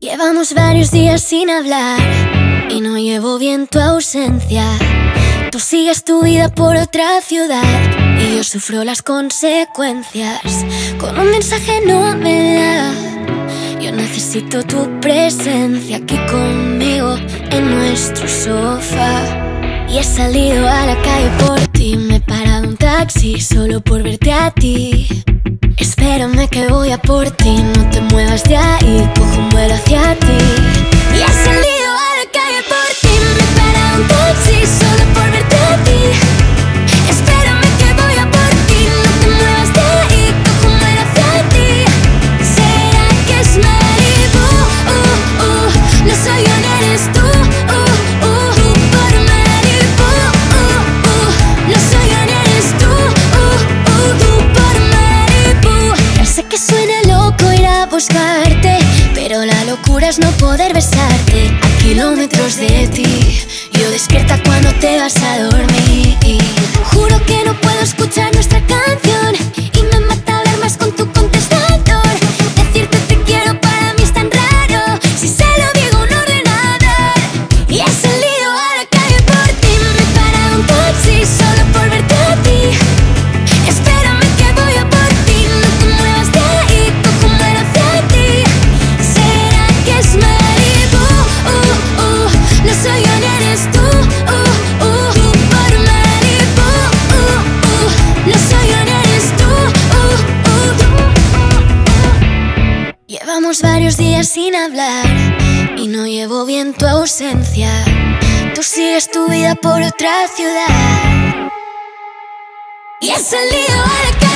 Llevamos varios días sin hablar y no llevo bien tu ausencia. Tú sigues tu vida por otra ciudad y yo sufro las consecuencias. Con un mensaje no me da. Yo necesito tu presencia aquí conmigo en nuestro sofá. Y he salido a la calle por ti, me he parado un taxi solo por verte a ti. Espérame que voy a por ti, no te muevas buscarte, pero la locura es no poder besarte a kilómetros de ti. Yo despierta cuando te vas a dormir. Juro que no Llevamos varios días sin hablar y no llevo bien tu ausencia. Tú sigues tu vida por otra ciudad. Y he salido a la calle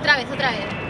Otra vez, otra vez.